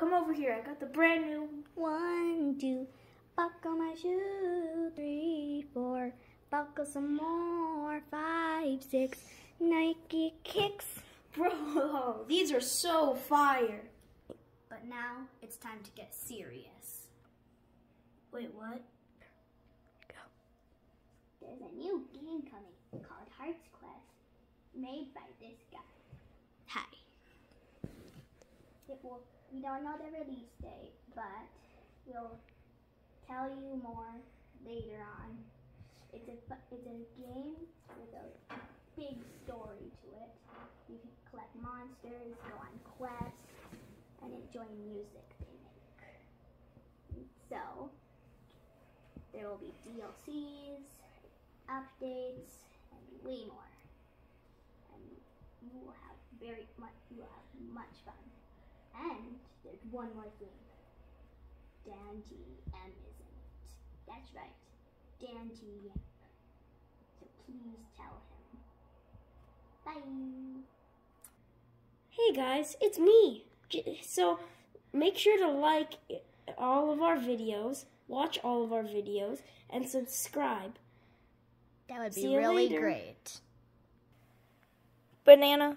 come over here. I got the brand new. One, two, buckle my shoe. Three, four, buckle some more. Five, six, Nike kicks. Bro, these are so fire. But now it's time to get serious. Wait, what? There's a new game coming called Hearts Quest, made by this guy. It will. We don't know the release date, but we'll tell you more later on. It's a it's a game with a big story to it. You can collect monsters, go on quests, and enjoy music they make. So there will be DLCs, updates, and way more. And you will have very much you will have much fun. And there's one more thing. Dan TM is in it. That's right. Dan TM. So please tell him. Bye. Hey guys, it's me. So make sure to like all of our videos, watch all of our videos, and subscribe. That would be See you really later. great. Banana.